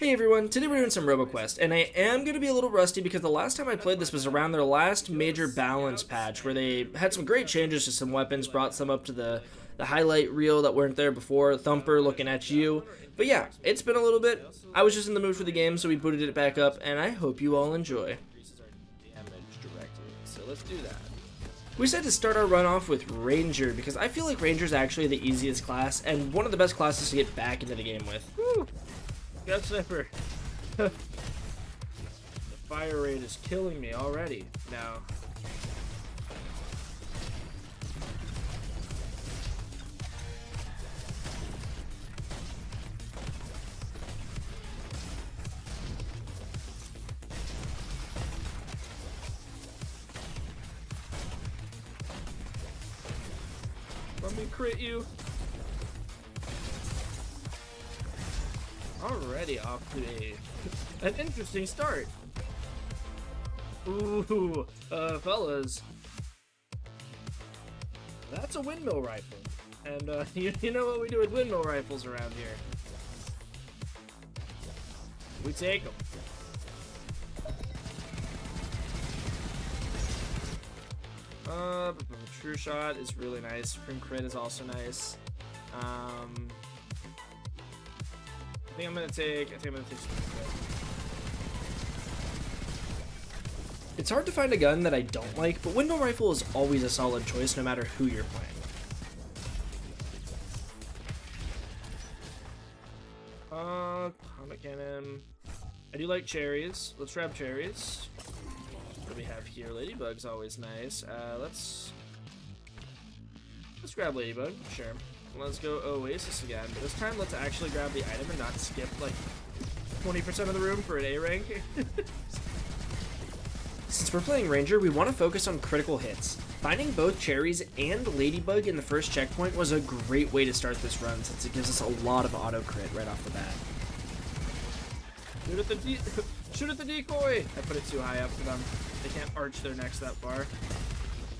Hey everyone, today we're doing some RoboQuest, and I am going to be a little rusty because the last time I played this was around their last major balance patch where they had some great changes to some weapons, brought some up to the, the highlight reel that weren't there before, Thumper looking at you. But yeah, it's been a little bit. I was just in the mood for the game, so we booted it back up, and I hope you all enjoy. So let's do that. We decided to start our run off with Ranger because I feel like Ranger is actually the easiest class and one of the best classes to get back into the game with. Woo! Gut Sniffer. the fire rate is killing me already now. Let me crit you. Already off to a an interesting start. Ooh, uh, fellas, that's a windmill rifle, and uh, you, you know what we do with windmill rifles around here? We take them. Uh, True Shot is really nice. Supreme Crit is also nice. Um, I think I'm gonna take. I think I'm gonna take It's hard to find a gun that I don't like, but Window Rifle is always a solid choice no matter who you're playing. Uh, Comet Cannon. I do like cherries. Let's grab cherries. What do we have here? Ladybug's always nice. Uh, let's let's grab Ladybug. Sure. Let's go Oasis again, but this time let's actually grab the item and not skip like 20% of the room for an A rank. Since we're playing Ranger, we want to focus on critical hits. Finding both Cherries and Ladybug in the first checkpoint was a great way to start this run since it gives us a lot of auto crit right off the bat. Shoot at the de shoot at the decoy! I put it too high up for them. They can't arch their necks that far.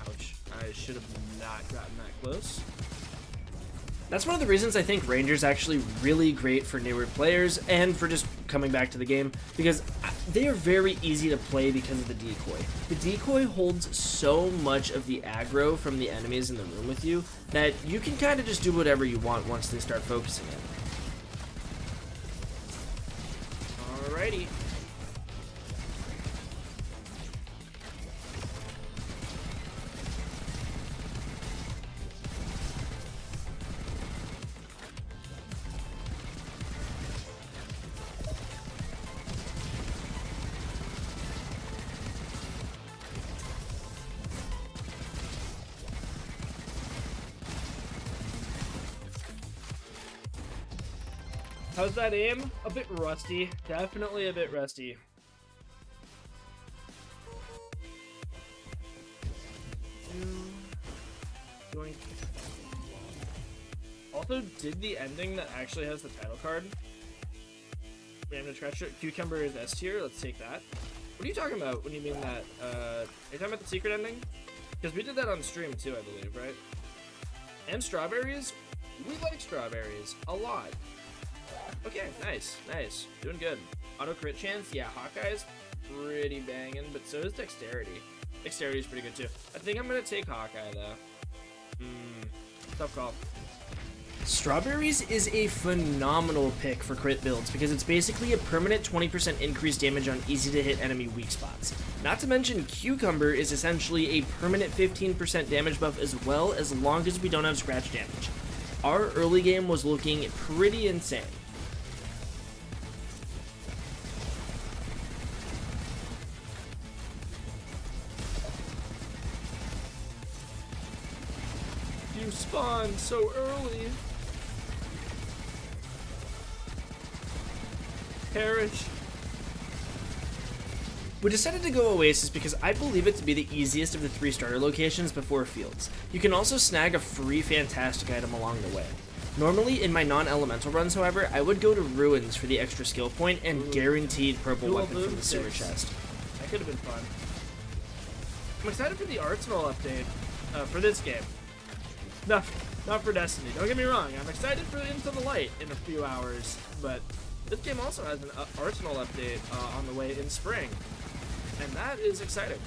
Ouch. I should have not gotten that close. That's one of the reasons I think Ranger's actually really great for newer players and for just coming back to the game because they are very easy to play because of the decoy. The decoy holds so much of the aggro from the enemies in the room with you that you can kind of just do whatever you want once they start focusing it. Alrighty. How's that aim? A bit rusty. Definitely a bit rusty. Also, did the ending that actually has the title card? Random treasure. Cucumber is S tier. Let's take that. What are you talking about when you mean that? Uh, are you talking about the secret ending? Because we did that on stream too, I believe, right? And strawberries? We like strawberries a lot. Okay, nice, nice. Doing good. Auto crit chance? Yeah, Hawkeye's pretty banging, but so is Dexterity. Dexterity is pretty good too. I think I'm gonna take Hawkeye though. Hmm, tough call. Strawberries is a phenomenal pick for crit builds because it's basically a permanent 20% increased damage on easy to hit enemy weak spots. Not to mention Cucumber is essentially a permanent 15% damage buff as well as long as we don't have scratch damage. Our early game was looking pretty insane. You spawned so early. Perish. We decided to go Oasis because I believe it to be the easiest of the three starter locations before Fields. You can also snag a free fantastic item along the way. Normally, in my non-elemental runs, however, I would go to Ruins for the extra skill point and Ooh. guaranteed purple Dual weapon from the sewer chest. That could have been fun. I'm excited for the Arsenal update uh, for this game. Not, not for Destiny. Don't get me wrong. I'm excited for Into the Light in a few hours, but This game also has an Arsenal update uh, on the way in spring, and that is exciting.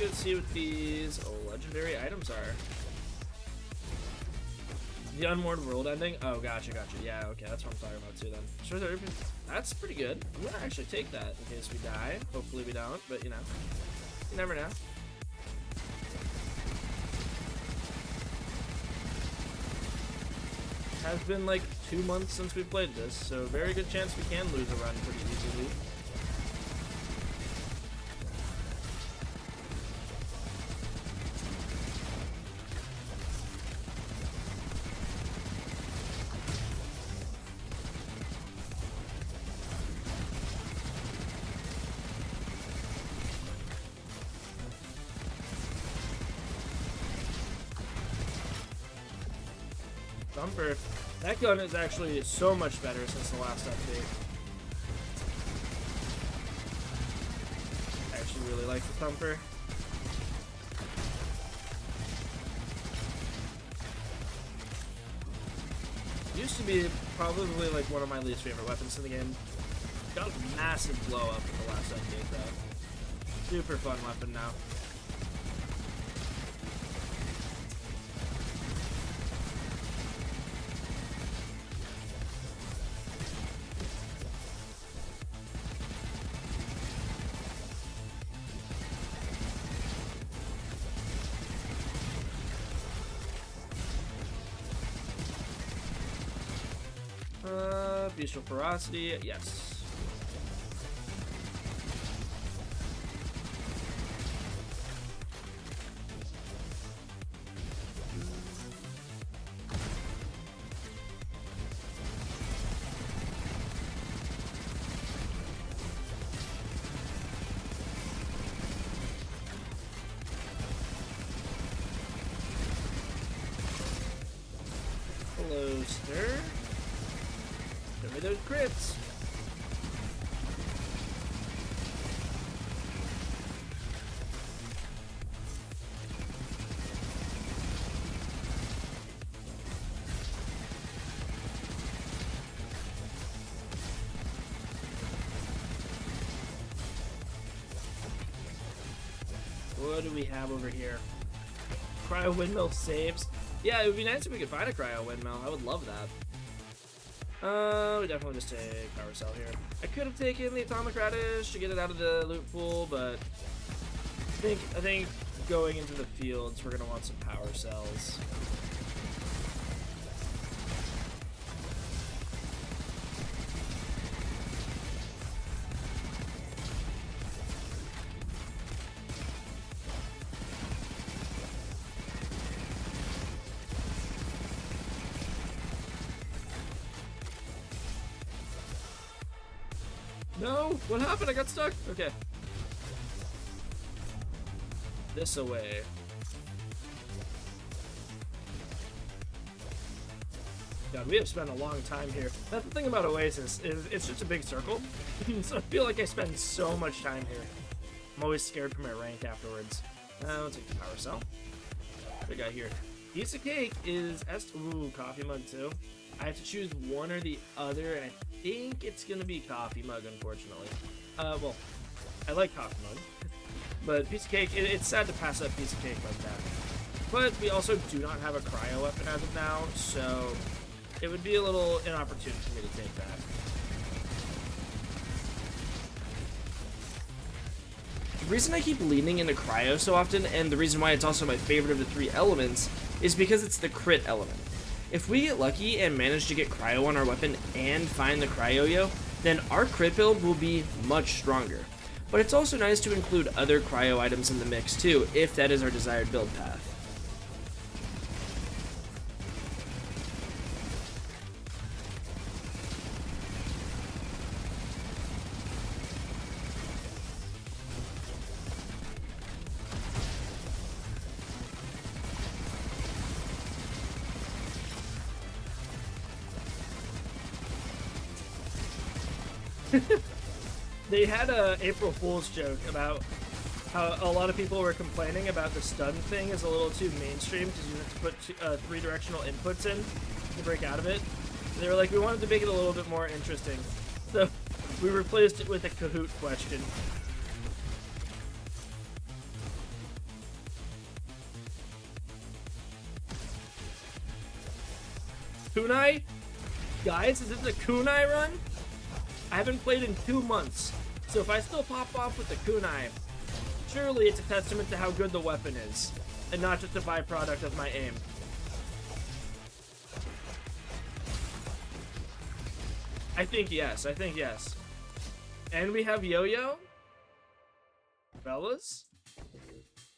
Go see what these legendary items are. The Unmoored World ending? Oh, gotcha, gotcha. Yeah, okay, that's what I'm talking about too then. That's pretty good. I'm gonna actually take that in case we die. Hopefully we don't, but you know. You never know. Has been like two months since we played this, so very good chance we can lose a run pretty easily. Thumper. That gun is actually so much better since the last update. I actually really like the Thumper. Used to be probably like one of my least favorite weapons in the game. Got a massive blow up in the last update though. Super fun weapon now. Bestial ferocity, yes. Have over here? Cryo windmill saves. Yeah, it would be nice if we could find a cryo windmill. I would love that. Uh, we definitely just take power cell here. I could have taken the atomic radish to get it out of the loot pool, but I think I think going into the fields we're gonna want some power cells. Happened? I got stuck? Okay. This away. God, we have spent a long time here. That's the thing about Oasis, is it's just a big circle. so I feel like I spend so much time here. I'm always scared for my rank afterwards. Uh, I'll take the power cell. What do we got here? Piece of cake is est ooh, coffee mug too. I have to choose one or the other, and I think it's gonna be coffee mug, unfortunately. Uh, well, I like mug, but piece of cake. It, it's sad to pass up piece of cake like that. But we also do not have a cryo weapon as of now, so it would be a little inopportune for me to take that. The reason I keep leaning into cryo so often, and the reason why it's also my favorite of the three elements, is because it's the crit element. If we get lucky and manage to get cryo on our weapon and find the Cryo-Yo, then our crit build will be much stronger. But it's also nice to include other cryo items in the mix too, if that is our desired build path. They had a April Fool's joke about how a lot of people were complaining about the stun thing is a little too mainstream because you have to put uh, three directional inputs in to break out of it. They were like, we wanted to make it a little bit more interesting. So we replaced it with a Kahoot question. Kunai? Guys, is this a Kunai run? I haven't played in two months, so if I still pop off with the Kunai, surely it's a testament to how good the weapon is, and not just a byproduct of my aim. I think yes, I think yes. And we have Yo-Yo? Fellas?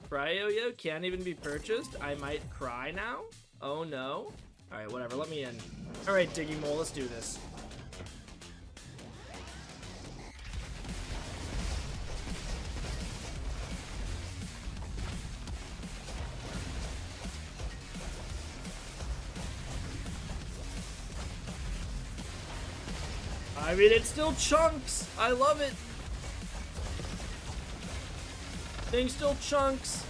Cryo-Yo can't even be purchased? I might cry now? Oh no. Alright, whatever, let me in. Alright, Diggy Mole, let's do this. I mean, it's still chunks. I love it. Things still chunks.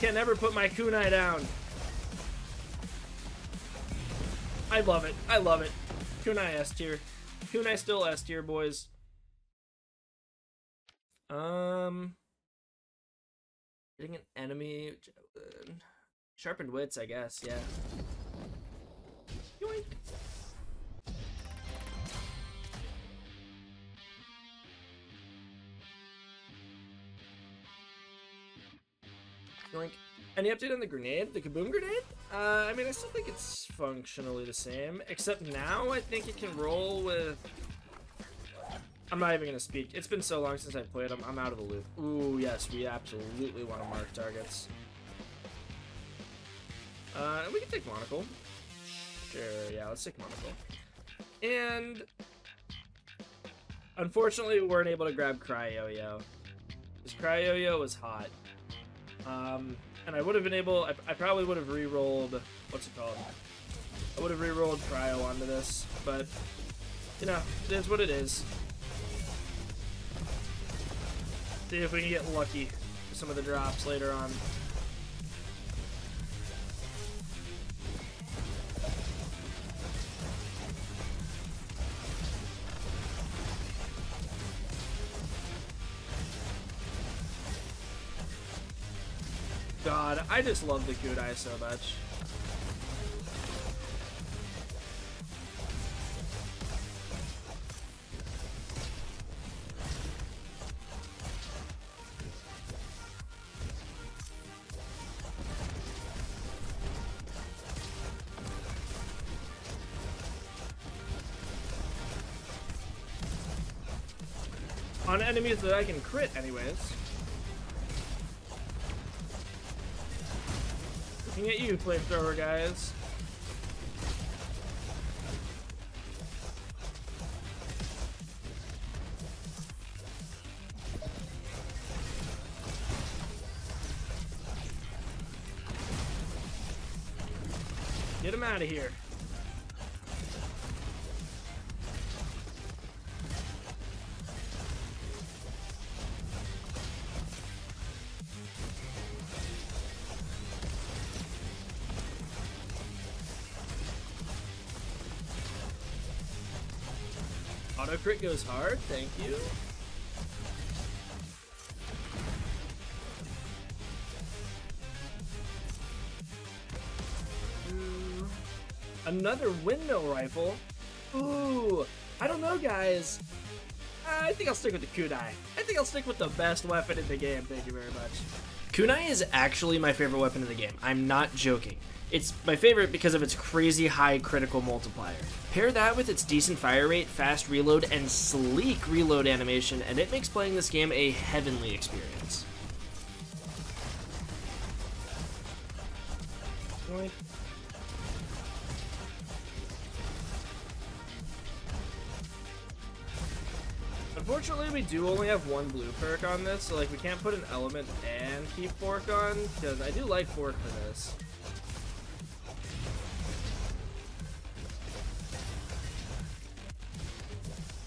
Can never put my kunai down. I love it. I love it. Kunai S tier. Kunai still S tier, boys. Um, hitting an enemy, sharpened wits, I guess. Yeah. Yoink. Yoink. Any update on the grenade? The kaboom grenade? Uh, I mean, I still think it's functionally the same, except now I think it can roll with... I'm not even going to speak. It's been so long since I played them, I'm out of the loop. Ooh, yes, we absolutely want to mark targets. Uh, we can take Monocle. Sure, yeah, let's take Monocle. And... Unfortunately, we weren't able to grab Cryo-Yo. Because Cryo-Yo was hot. Um, and I would have been able, I, I probably would have re-rolled, what's it called? I would have re-rolled Cryo onto this, but, you know, it is what it is. See if we can get lucky with some of the drops later on. I just love the kunai so much. On enemies that I can crit anyways. Looking at you, flamethrower guys. Get him out of here. Crit goes hard, thank you. Mm, another windmill rifle? Ooh, I don't know, guys. I think I'll stick with the kunai. I think I'll stick with the best weapon in the game. Thank you very much. Kunai is actually my favorite weapon in the game. I'm not joking. It's my favorite because of its crazy high critical multiplier. Pair that with its decent fire rate, fast reload, and sleek reload animation, and it makes playing this game a heavenly experience. Unfortunately, we do only have one blue perk on this, so like we can't put an element and keep fork on, because I do like fork for this.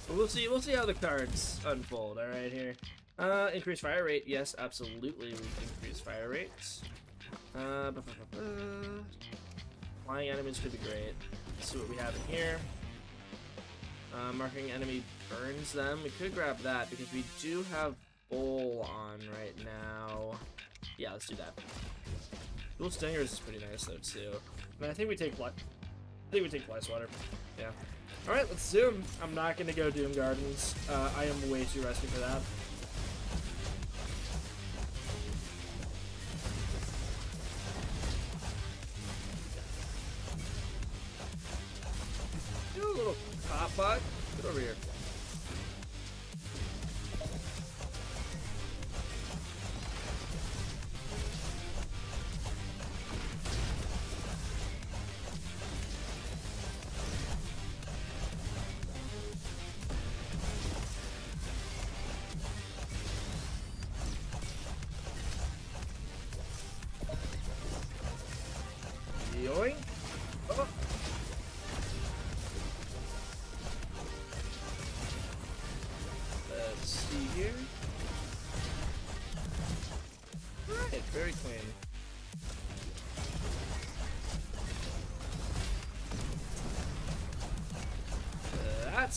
We'll see. We'll see how the cards unfold. All right, here. Uh, increase fire rate. Yes, absolutely. We increase fire rates. Uh, flying enemies could be great. Let's see what we have in here. Uh, marking enemy burns them. We could grab that because we do have bowl on right now. Yeah, let's do that. Dual stingers is pretty nice though too. I mean, I think we take fly. I think we take fly swatter. Yeah. All right, let's zoom. I'm not gonna go Doom Gardens. Uh, I am way too rusty for that. Do a little pop bot. Get over here.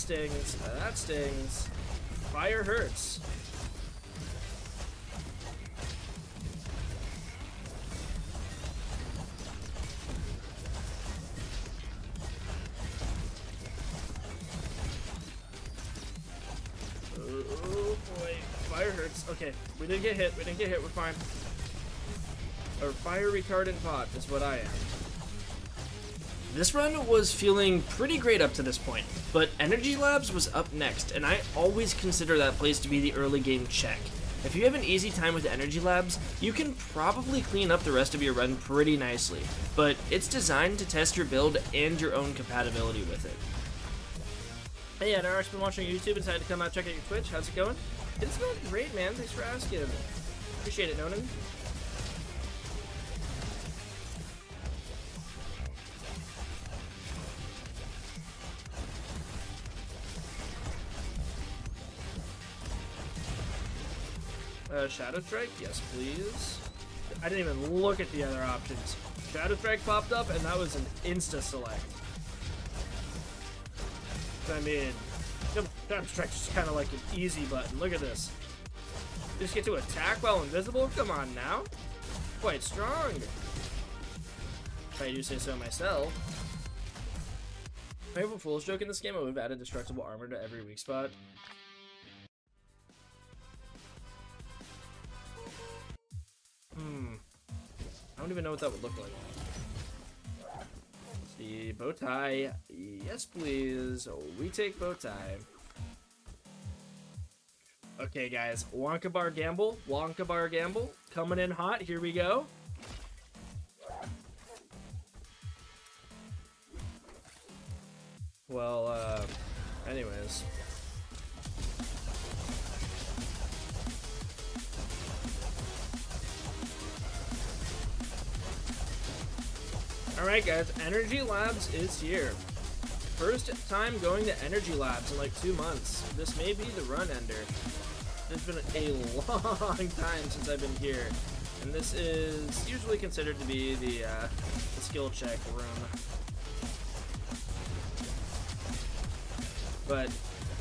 Stings. That stings. Fire hurts. Oh fire hurts. Okay, we didn't get hit. We didn't get hit. We're fine. A fire retardant pot is what I am. This run was feeling pretty great up to this point, but Energy Labs was up next, and I always consider that place to be the early game check. If you have an easy time with Energy Labs, you can probably clean up the rest of your run pretty nicely, but it's designed to test your build and your own compatibility with it. Hey, yeah, Nara's been watching YouTube and decided to come out check out your Twitch. How's it going? It's going great, man. Thanks for asking. Appreciate it, Nonan. Uh, Shadow Strike? Yes, please. I didn't even look at the other options. Shadow Strike popped up, and that was an insta-select. I mean, Shadow Strike's just kind of like an easy button. Look at this. Just get to attack while invisible? Come on now. Quite strong. If I do say so myself. I have a fool's joke in this game, I would have added destructible armor to every weak spot. Even know what that would look like. See, bow tie. Yes, please. We take bow tie. Okay, guys. Wonka Bar Gamble. Wonka Bar Gamble. Coming in hot. Here we go. Well, uh, anyways. Alright guys, Energy Labs is here. First time going to Energy Labs in like two months. This may be the run ender. It's been a long time since I've been here. And this is usually considered to be the, uh, the skill check room. But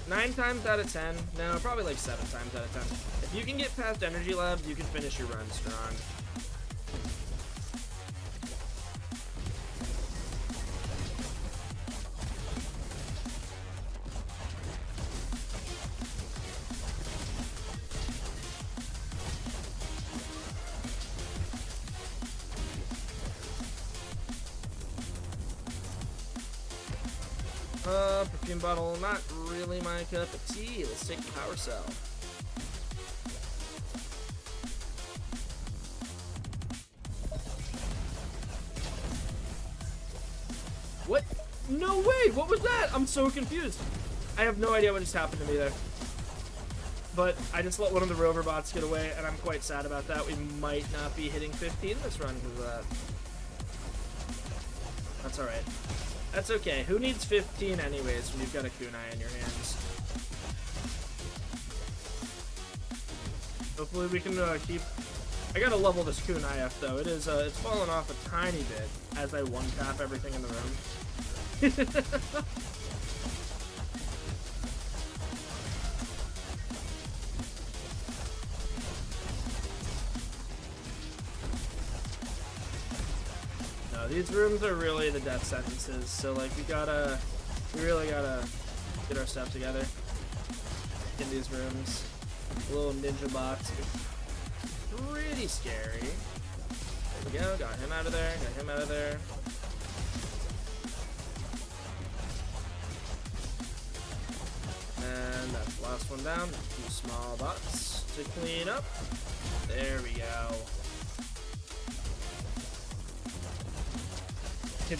nine times out of ten, no, probably like seven times out of ten. If you can get past Energy Labs, you can finish your run strong. Uh, perfume bottle, not really my cup of tea. Let's take the power cell. What? No way! What was that? I'm so confused. I have no idea what just happened to me there. But I just let one of the rover bots get away, and I'm quite sad about that. We might not be hitting 15 this run because of that. That's alright. That's okay. Who needs 15 anyways when you've got a kunai in your hands? Hopefully we can uh, keep... I gotta level this kunai up though. It is, uh, it's fallen off a tiny bit as I one-tap everything in the room. these rooms are really the death sentences, so like we gotta, we really gotta get our stuff together in these rooms. A little ninja box, pretty scary. There we go, got him out of there, got him out of there. And that's the last one down. Two small bots to clean up. There we go. What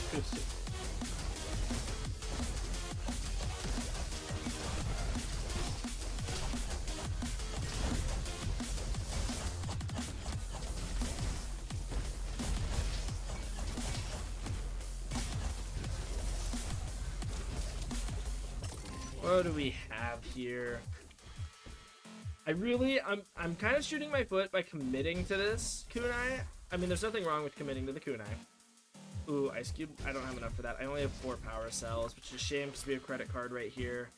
do we have here? I really, I'm, I'm kind of shooting my foot by committing to this kunai. I mean, there's nothing wrong with committing to the kunai. Ooh, Ice Cube. I don't have enough for that. I only have four power cells, which is a shame because we have credit card right here.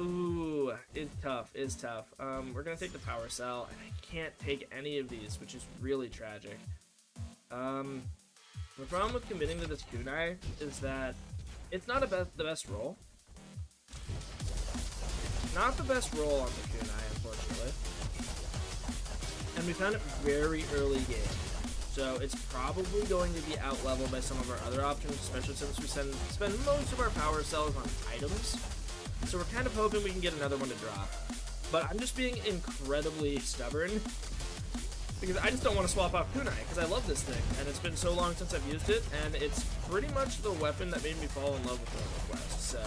Ooh, it's tough. It's tough. Um, we're gonna take the power cell, and I can't take any of these, which is really tragic. Um, the problem with committing to this kunai is that it's not the best roll. Not the best roll on the kunai, unfortunately. And we found it very early game. So it's probably going to be out-leveled by some of our other options, especially since we send, spend most of our power cells on items. So we're kind of hoping we can get another one to drop. But I'm just being incredibly stubborn because I just don't want to swap out kunai because I love this thing and it's been so long since I've used it and it's pretty much the weapon that made me fall in love with Roboquest. So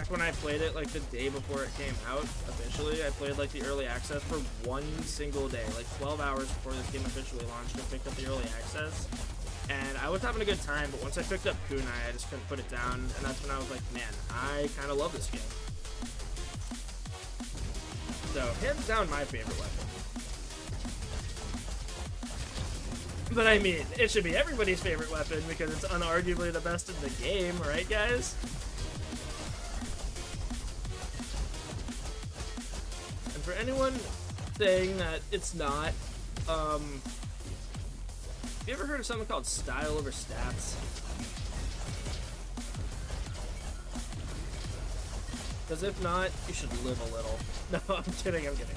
back when I played it like the day before it came out officially, I played like the early access for one single day, like 12 hours before this game officially launched. I picked up the early access, and I was having a good time. But once I picked up kunai, I just couldn't put it down, and that's when I was like, man, I kind of love this game. So hands down, my favorite weapon. But I mean, it should be everybody's favorite weapon because it's unarguably the best in the game, right, guys? For anyone saying that it's not, um, have you ever heard of something called style over stats? Because if not, you should live a little. No, I'm kidding, I'm kidding.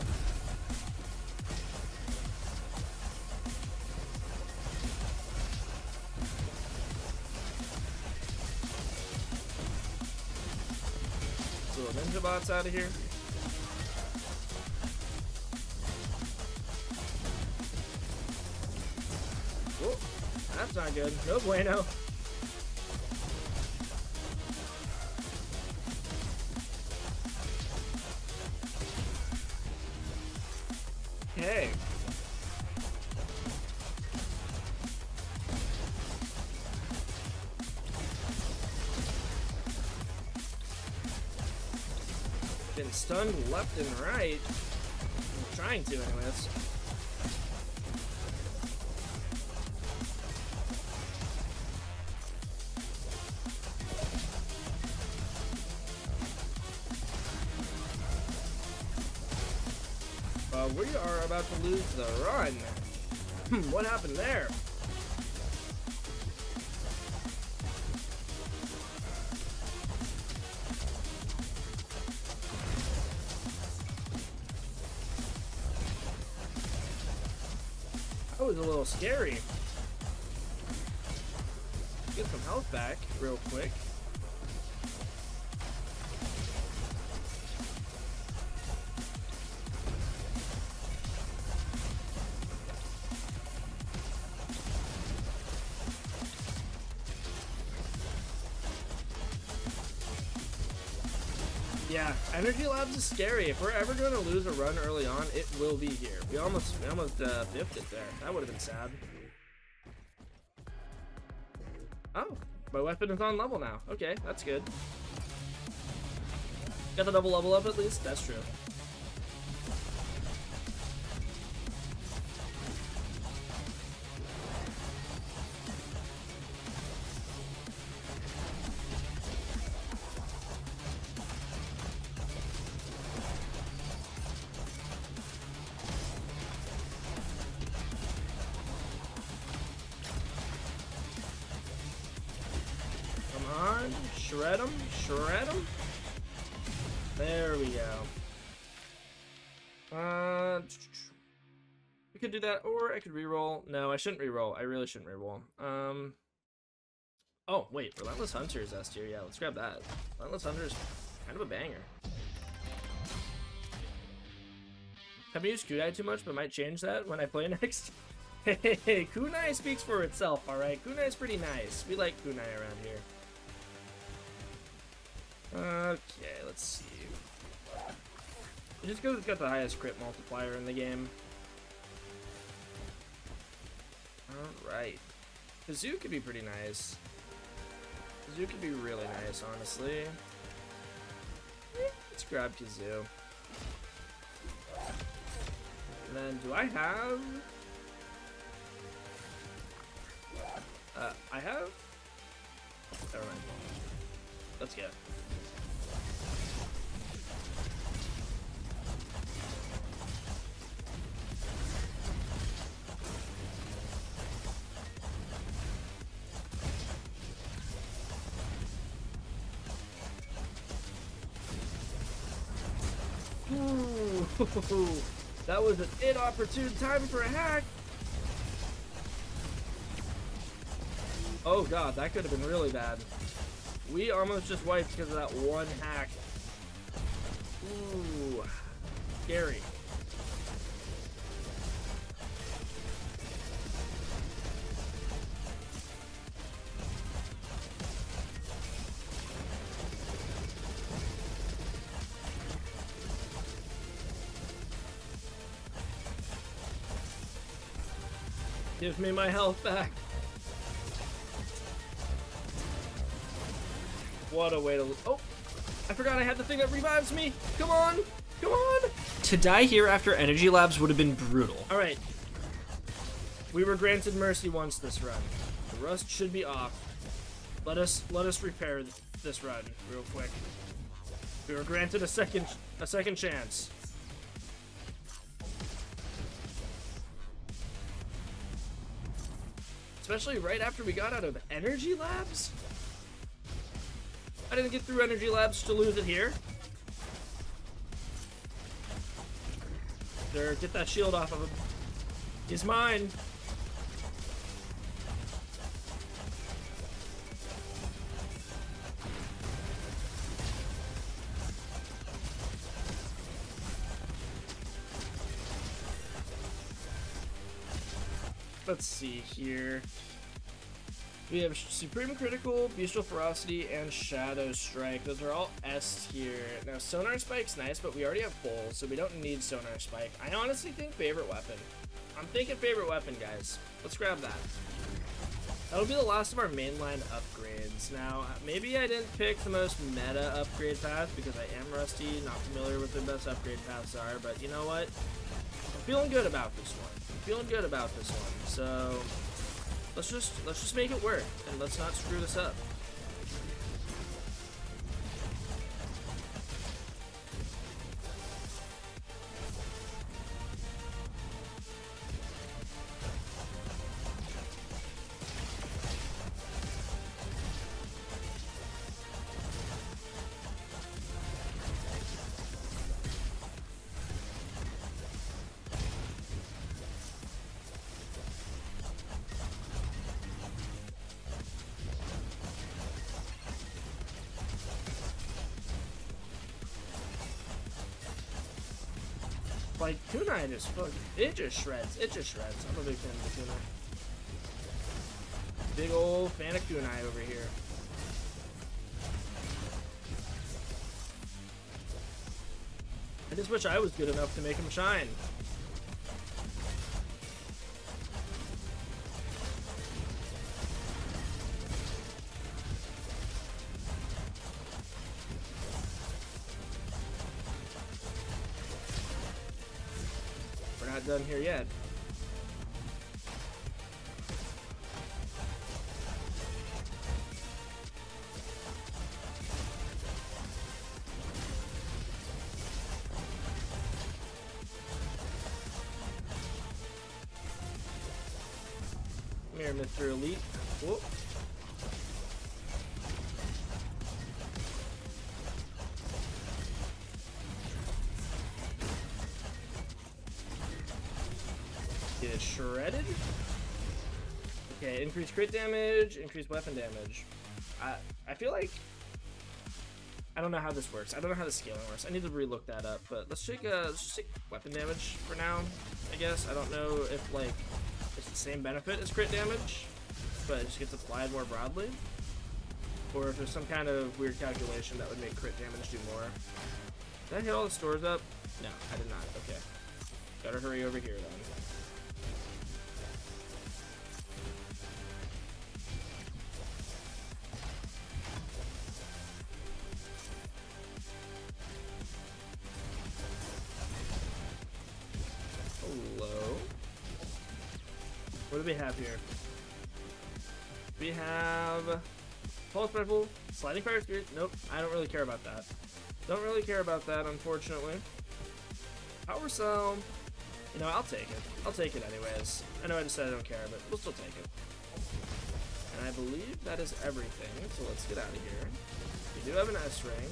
Little ninja bots out of here. That's not good. No bueno. Okay. Been stunned left and right. I'm trying to anyways. Lose the run. Hmm, what happened there? That was a little scary. Get some health back real quick. Energy Labs is scary. If we're ever going to lose a run early on, it will be here. We almost we almost uh, biffed it there. That would have been sad. Oh, my weapon is on level now. Okay, that's good. Got the double level up at least? That's true. I could reroll. No, I shouldn't reroll. I really shouldn't reroll. Um. Oh wait, Relentless Hunter is S tier. Yeah, let's grab that. Relentless Hunter is kind of a banger. Haven't used Kunai too much, but might change that when I play next. Hey, hey, hey, Kunai speaks for itself, alright? Kunai is pretty nice. We like Kunai around here. Okay, let's see. Just got the highest crit multiplier in the game. Alright. Kazoo could be pretty nice. Kazoo could be really nice, honestly. Eh, Let's grab Kazoo. And then, do I have... Uh, I have... Never mind. Let's get it. That was an inopportune time for a hack. Oh god, that could have been really bad. We almost just wiped because of that one hack. Ooh, scary. Give me my health back. What a way to. Oh, I forgot I had the thing that revives me. Come on, come on. To die here after Energy Labs would have been brutal. All right. We were granted mercy once this run. The rust should be off. Let us let us repair this run real quick. We were granted a second a second chance. Especially right after we got out of energy labs. I didn't get through energy labs to lose it here. There, get that shield off of him. He's mine. Let's see here. We have Supreme Critical, Bestial Ferocity, and Shadow Strike. Those are all S tier. Now, Sonar Spike's nice, but we already have Bull, so we don't need Sonar Spike. I honestly think favorite weapon. I'm thinking favorite weapon, guys. Let's grab that. That'll be the last of our mainline upgrades. Now, uh, maybe I didn't pick the most meta upgrade path because I am rusty, not familiar with the best upgrade paths are, but you know what? Feeling good about this one. I'm feeling good about this one. So, let's just let's just make it work and let's not screw this up. Just fuck it just shreds. It just shreds. I'm a big fan of the kunai. Big old fan of kunai over here. I just wish I was good enough to make him shine. Mr. Elite. Whoop. Get shredded. Okay, increase crit damage, increase weapon damage. I I feel like I don't know how this works. I don't know how the scaling works. I need to relook that up. But let's check uh let's take weapon damage for now. I guess I don't know if like same benefit as crit damage, but it just gets applied more broadly, or if there's some kind of weird calculation that would make crit damage do more. Did I hit all the stores up? No, I did not. Okay, gotta hurry over here then. Have here? We have Pulse Rifle, Sliding Fire Spirit. Nope, I don't really care about that. Don't really care about that, unfortunately. Power Cell. You know, I'll take it. I'll take it anyways. I know I just said I don't care, but we'll still take it. And I believe that is everything, so let's get out of here. We do have an S rank.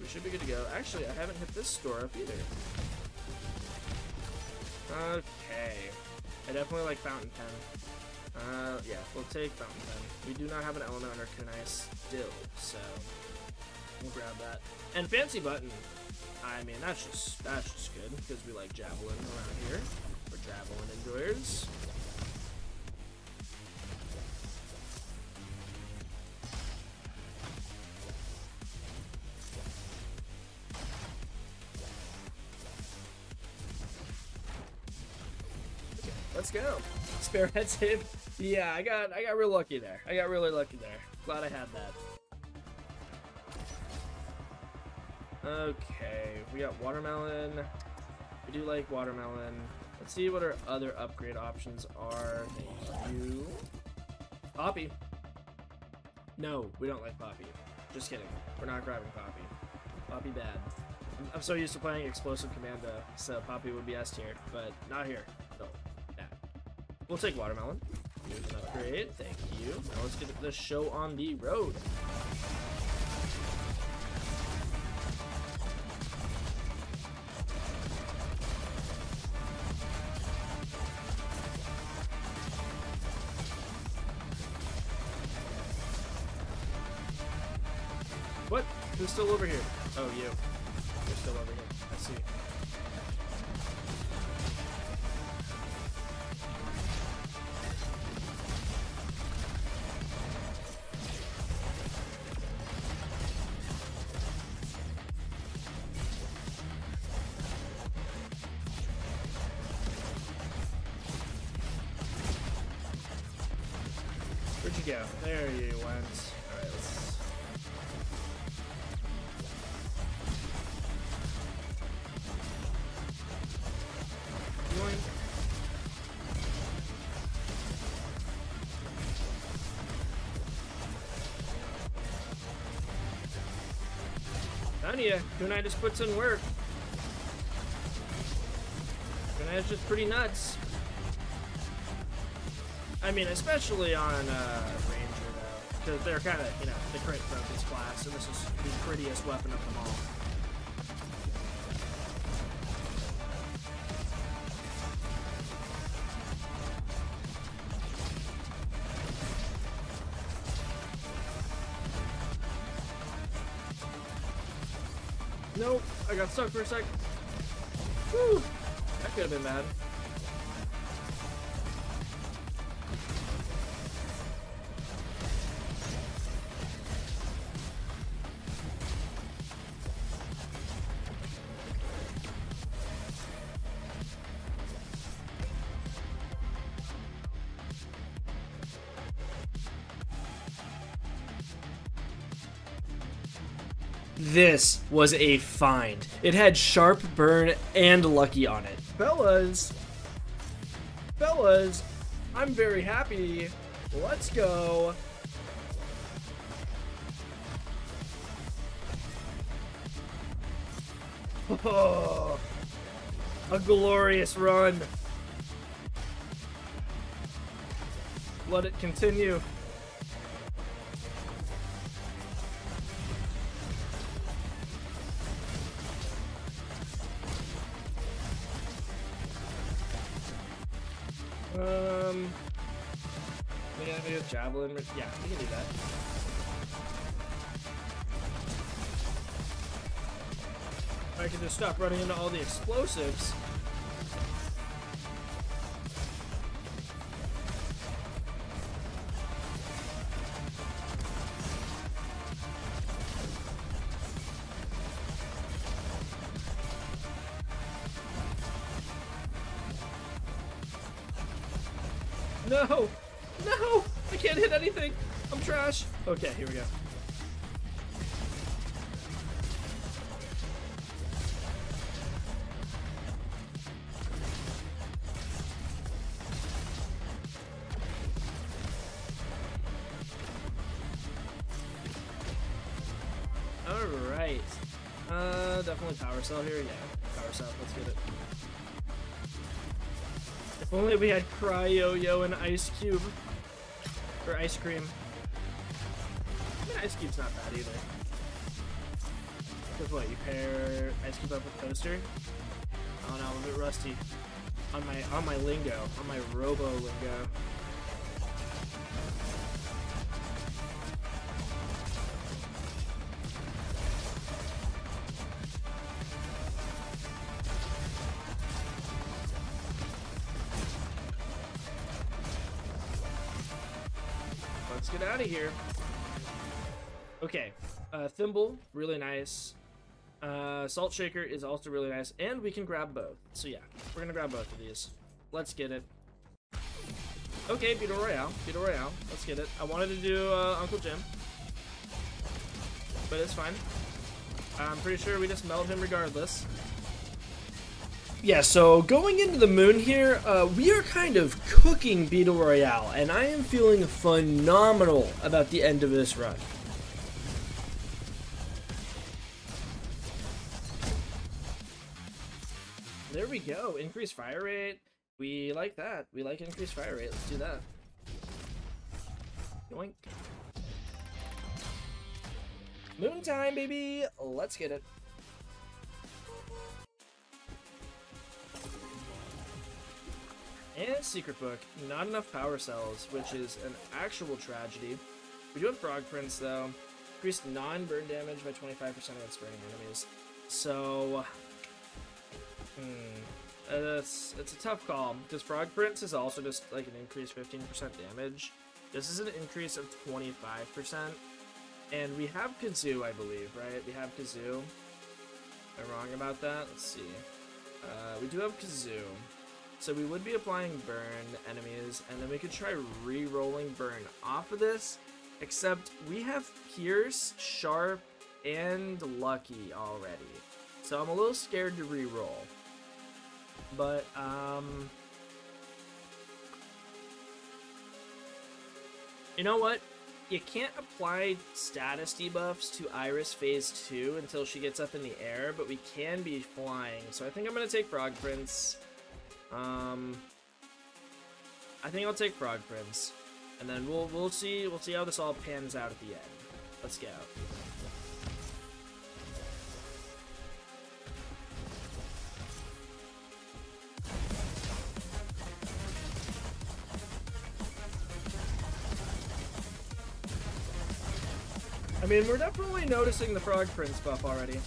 We should be good to go. Actually, I haven't hit this store up either. Okay. I definitely like Fountain Pen. Uh, yeah, we'll take Fountain Pen. We do not have an element under Kunai still, so we'll grab that. And Fancy Button. I mean, that's just that's just good because we like Javelin around here. We're Javelin enjoyers. Yeah, I got I got real lucky there. I got really lucky there. Glad I had that. Okay, we got watermelon. We do like watermelon. Let's see what our other upgrade options are. Thank you. Poppy. No, we don't like Poppy. Just kidding. We're not grabbing Poppy. Poppy bad. I'm- so used to playing Explosive Commando, so Poppy would be S tier, but not here. No. We'll take watermelon. Upgrade. Thank you. Now let's get the show on the road. What? Who's still over here? Oh, you. You're still over here. I see. Kunai just puts in work. Kunai's just pretty nuts. I mean, especially on uh, Ranger, though, because they're kind of, you know, the crit focus class, and this is the prettiest weapon of them all. Nope, I got stuck for a sec. Whew, that could have been bad. this was a find. It had Sharp, Burn, and Lucky on it. Fellas, fellas, I'm very happy. Let's go. Oh, a glorious run. Let it continue. I can just stop running into all the explosives. We had Cryo-Yo and Ice Cube. Or Ice Cream. I mean, Ice Cube's not bad either. Because what, you pair Ice Cube up with Toaster? Oh no, I'm a bit rusty. On my, on my lingo. On my Robo Let's get out of here. Okay, uh, Thimble, really nice. Uh, Salt Shaker is also really nice, and we can grab both. So yeah, we're gonna grab both of these. Let's get it. Okay, Beetle Royale, Beetle Royale, let's get it. I wanted to do uh, Uncle Jim, but it's fine. I'm pretty sure we just meld him regardless. Yeah, so going into the moon here, uh, we are kind of cooking Beetle Royale, and I am feeling phenomenal about the end of this run. There we go. Increased fire rate. We like that. We like increased fire rate. Let's do that. Yoink. Moon time, baby. Let's get it. And Secret Book. Not enough power cells, which is an actual tragedy. We do have Frog Prince, though. Increased non-burn damage by 25% against burning enemies. So... Hmm. It's, it's a tough call, because Frog Prince is also just like an increased 15% damage. This is an increase of 25%. And we have Kazoo, I believe, right? We have Kazoo. Am I wrong about that? Let's see. Uh, we do have Kazoo. So we would be applying burn enemies, and then we could try re-rolling burn off of this, except we have Pierce, Sharp, and Lucky already. So I'm a little scared to re-roll. But, um... You know what? You can't apply status debuffs to Iris Phase 2 until she gets up in the air, but we can be flying. So I think I'm going to take Frog Prince. Um, I think I'll take Frog Prince, and then we'll we'll see we'll see how this all pans out at the end. Let's go. I mean, we're definitely noticing the Frog Prince buff already.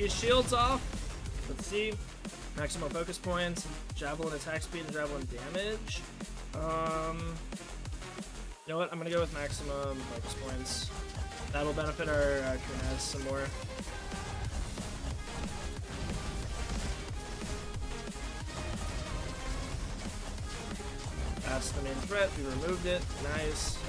His shield's off. Let's see. Maximum focus points, javelin attack speed, and javelin damage. Um, you know what? I'm gonna go with maximum focus points. That'll benefit our uh, Kunais some more. That's the main threat. We removed it. Nice.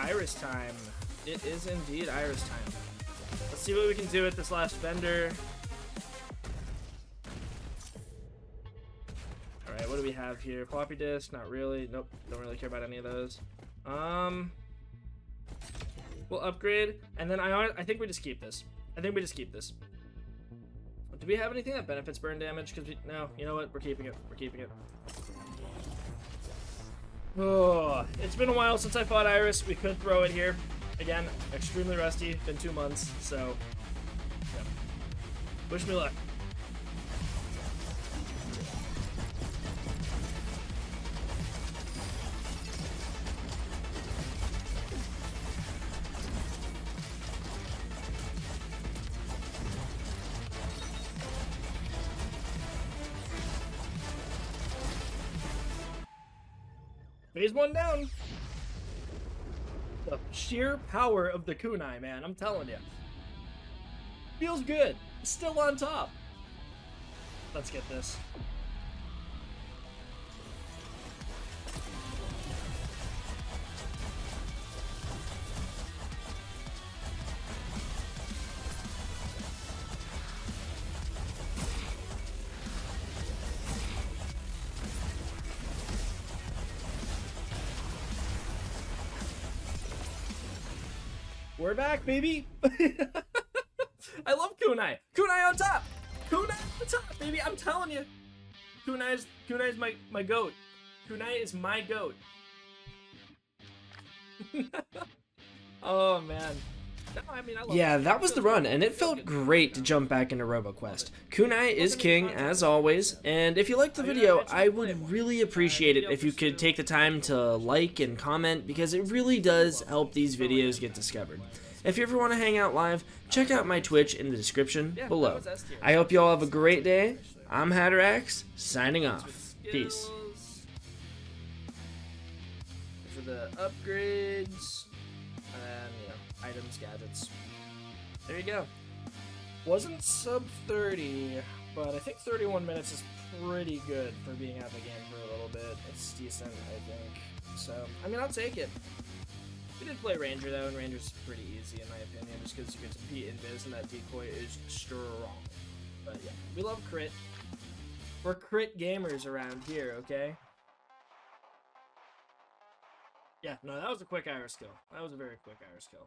Iris time? It is indeed Iris time. Let's see what we can do with this last vendor. Alright, what do we have here? Floppy disk? Not really. Nope, don't really care about any of those. Um, We'll upgrade, and then I, I think we just keep this. I think we just keep this. Do we have anything that benefits burn damage? Because we, no, you know what? We're keeping it. We're keeping it. Oh, it's been a while since I fought Iris. We could throw it here. Again, extremely rusty. Been two months, so. Yeah. Wish me luck. Phase one down. The sheer power of the kunai, man. I'm telling you. Feels good. Still on top. Let's get this. We're back, baby. I love Kunai. Kunai on top. Kunai on top, baby. I'm telling you. Kunai is, Kunai is my my goat. Kunai is my goat. oh man. No, I mean, I Yeah, that was the run, and it felt great to jump back into Roboquest. Kunai is king, as always, and if you liked the video, I would really appreciate it if you could take the time to like and comment, because it really does help these videos get discovered. If you ever want to hang out live, check out my Twitch in the description below. was S tier. I hope you all have a great day. I'm Haderaxe, signing off. Peace. For the upgrades, and you know, items, gadgets. There you go. Wasn't sub 30, but I think 31 minutes is pretty good for being out of the game for a little bit. It's decent, I think. So, I mean, I'll take it. We did play Ranger though, and Ranger's pretty easy in my opinion, just because you get to beat invis and that decoy is strong. But yeah, we love crit. We're crit gamers around here, okay? Yeah, no, that was a quick Iris kill. That was a very quick Iris kill.